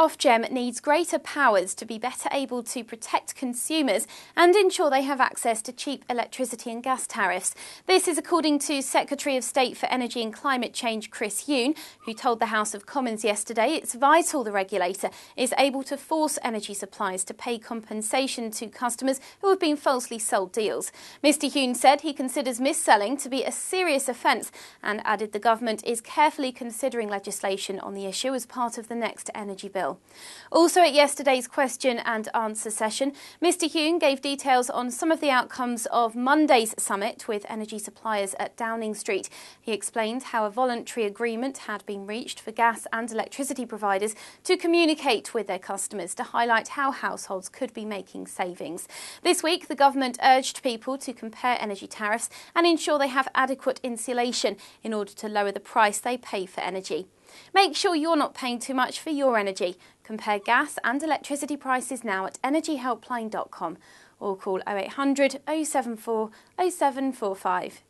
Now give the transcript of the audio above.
Ofgem needs greater powers to be better able to protect consumers and ensure they have access to cheap electricity and gas tariffs. This is according to Secretary of State for Energy and Climate Change Chris Huhne, who told the House of Commons yesterday it's vital the regulator is able to force energy suppliers to pay compensation to customers who have been falsely sold deals. Mr Huhne said he considers mis-selling to be a serious offence and added the government is carefully considering legislation on the issue as part of the next energy bill. Also at yesterday's question and answer session, Mr Huhne gave details on some of the outcomes of Monday's summit with energy suppliers at Downing Street. He explained how a voluntary agreement had been reached for gas and electricity providers to communicate with their customers to highlight how households could be making savings. This week, the government urged people to compare energy tariffs and ensure they have adequate insulation in order to lower the price they pay for energy. Make sure you're not paying too much for your energy. Compare gas and electricity prices now at energyhelpline.com or call 0800 074 0745.